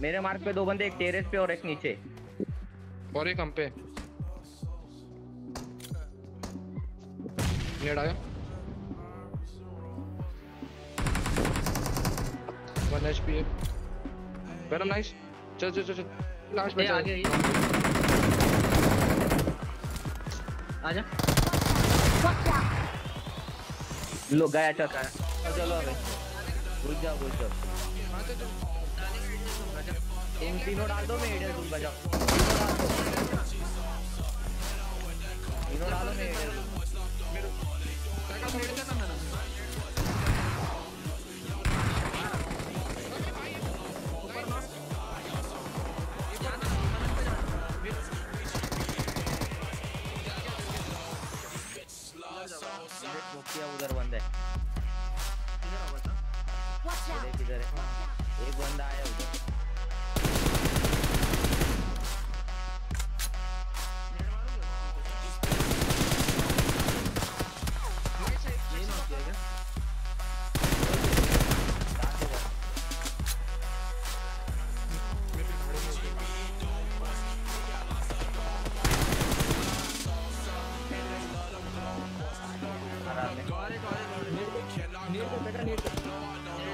मेरे मार्क पे दो बंदे एक टेरेस पे और एक नीचे। और एक हम पे। नेड आया। वन एचपी है। नाइस चल चल चल चल। लास्ट ये बचा आगे ये। आजा। Watch out! लो गया चल। चलो अबे। जाओ हाँ, चल, चल। इन तीनों डाल दो मैं एडियल दूँगा जाओ। तीनों डालो मैं किया उधर बंदा है इधर है। एक बंदा आया। आराम में नेट एक नेट पे बेटा नेट पे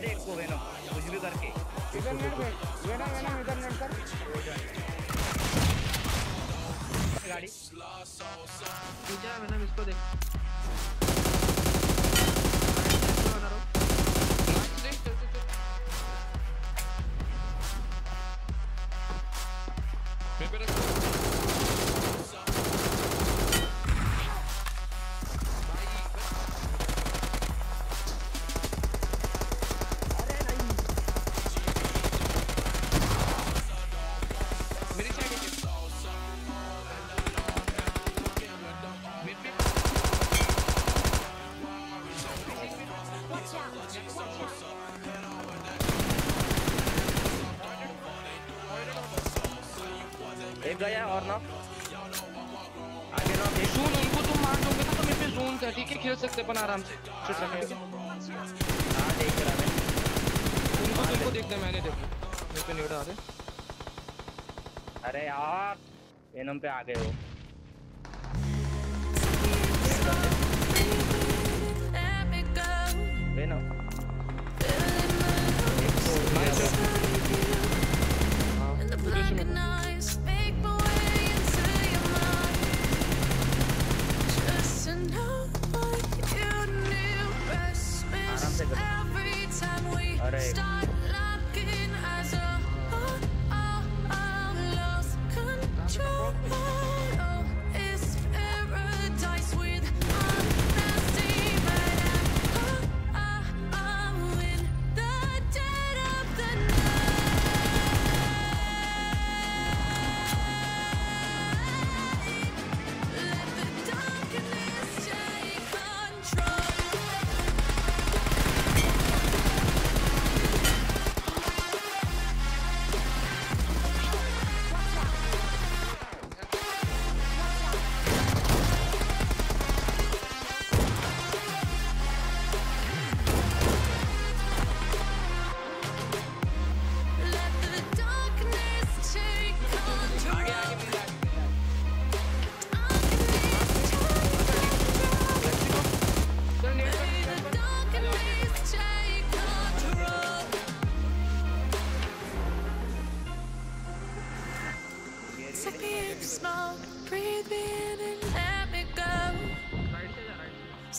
दे एक को वेनो कुछ भी करके इधर नेट पे इधर नेट कर गाड़ी इसको देख एक गया और ना। आगे ना जोन उनको तुम मार दोगे ना तो मेरे पे जोन था ठीक है? खेल सकते अपन आराम से। शूट रखेंगे हाँ देख रहा मैं उनको तुमको देखना है, मैंने देखा। मेरे पे नेड़ा आ रहे। अरे यार वेनम पे आ गए हो। वेनम आराम से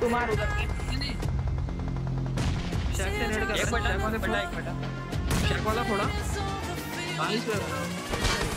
बिट्टू मार उधर से कर एक रहा बटा है, बटा फोड़ा। एक बटा शैक वाला फोड़ा। पे